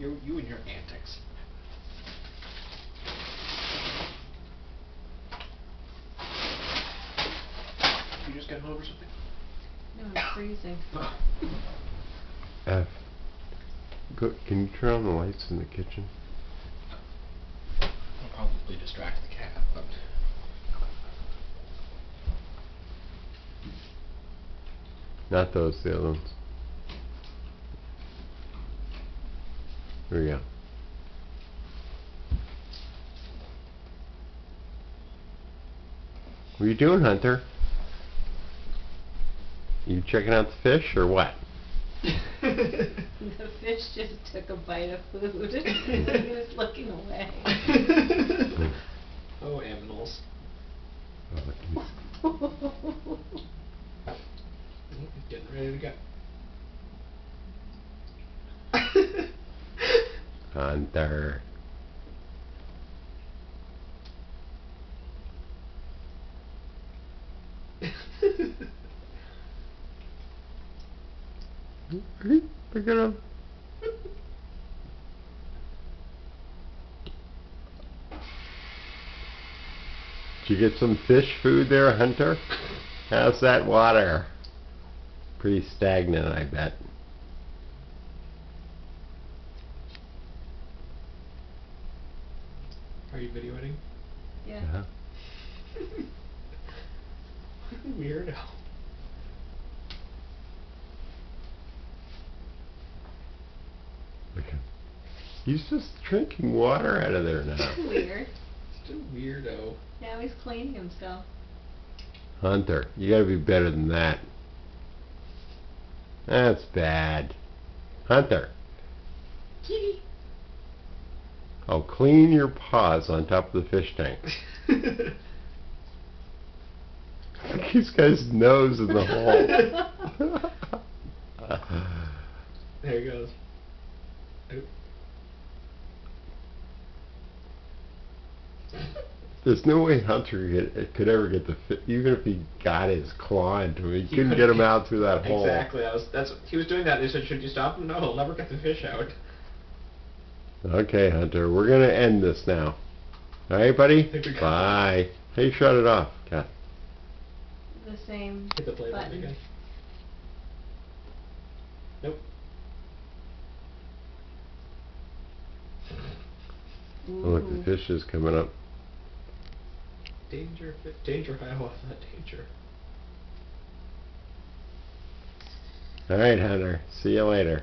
You, you and your antics. You just got home or something? No, I'm freezing. F. Go, can you turn on the lights in the kitchen? I'll probably distract the cat, but Not those, the other ones. There we go. What are you doing, Hunter? You checking out the fish or what? The fish just took a bite of food. he was looking away. oh, aminals. Oh, getting ready to go. Hunter. Look at him. Did you get some fish food there, Hunter? How's that water? Pretty stagnant, I bet. Are you videoing? Yeah. Uh-huh. Weirdo. Look at him. He's just drinking water out of there now. Weird. Just a weirdo. Now he's cleaning himself. Hunter, you gotta be better than that. That's bad. Hunter, Kitty. Oh, clean your paws on top of the fish tank. He's got his nose in the hole. there he goes. Oop. There's no way Hunter could, could ever get the fi- even if he got his claw into him, he, He couldn't get him out through that hole. Exactly. I was. That's. He was doing that. They said, "Should you stop him?" No, he'll never get the fish out. Okay, Hunter, we're gonna end this now. All right, buddy. Think we got Bye. Hey, shut it off, Cat. The same Hit the play button button. again. Nope. Oh, look, the fish is coming up. Danger. Danger. I off that danger. All right, Hunter. See you later.